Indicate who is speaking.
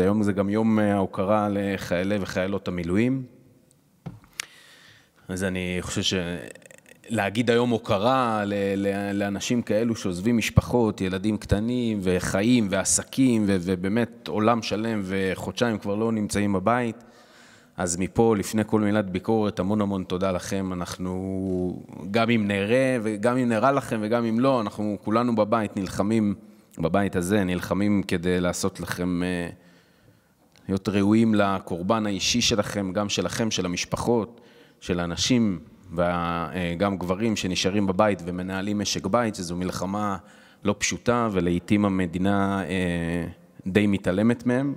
Speaker 1: היום זה גם יום ההוקרה לחיילי וחיילות המילואים. אז אני חושב שלהגיד היום הוקרה לאנשים כאלו שעוזבים משפחות, ילדים קטנים וחיים ועסקים ובאמת עולם שלם וחודשיים כבר לא נמצאים בבית, אז מפה, לפני כל מילת ביקורת, המון המון תודה לכם. אנחנו, גם אם נראה וגם אם נראה לכם וגם אם לא, אנחנו כולנו בבית נלחמים, בבית הזה נלחמים כדי לעשות לכם, להיות ראויים לקורבן האישי שלכם, גם שלכם, של המשפחות, של האנשים וגם גברים שנשארים בבית ומנהלים משק בית, שזו מלחמה לא פשוטה ולעיתים המדינה די מתעלמת מהם.